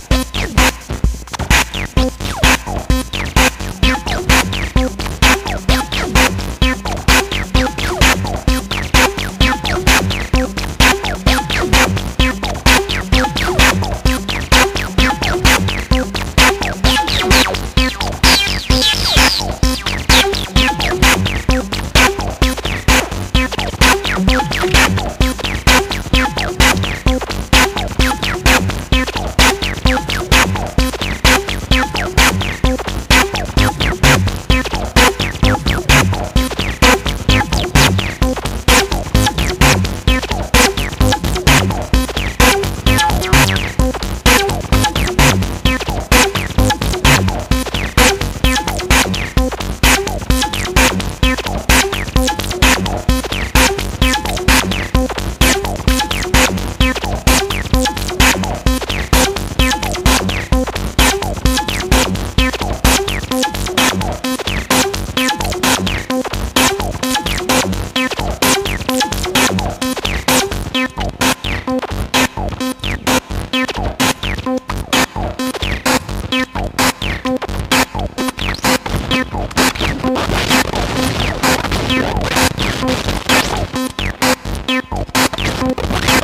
Bye. Thank you.